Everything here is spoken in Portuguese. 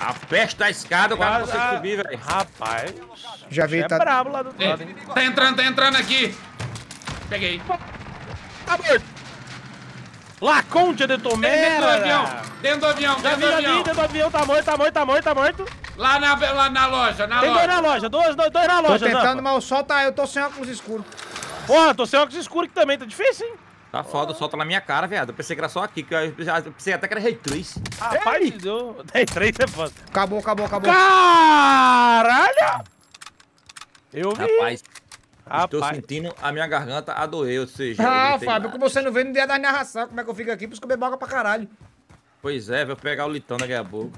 A peste da escada, o cara não consegue subir, velho. Rapaz, Já vi, é tá... brabo lá do É, lado, hein? tá entrando, tá entrando aqui. Peguei. Tá morto. La Concha de Tomé. Dentro do avião, dentro do avião, Já dentro do avião. dentro do avião, tá morto, tá morto, tá morto, tá morto. Lá na, lá na loja, na Tem dois loja. na loja, dois, dois, dois na Tô loja, tentando, Zampa. mas o sol tá... Eu tô sem óculos escuros. Porra, tô sem óculos escuro aqui também, tá difícil, hein? Tá foda, solta na minha cara, viado. Eu pensei que era só aqui, que eu, eu pensei até que era Reitriz. Rapaz, deu... Tem três, é foda. Acabou, acabou, acabou. Caralho! Eu vi. Rapaz, estou Rapaz. sentindo a minha garganta a doer, ou seja... eu Ah, Fábio, nada. como você não vê no dia da narração, como é que eu fico aqui? Por isso que eu bebo água pra caralho. Pois é, vou pegar o litão daqui a pouco.